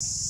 you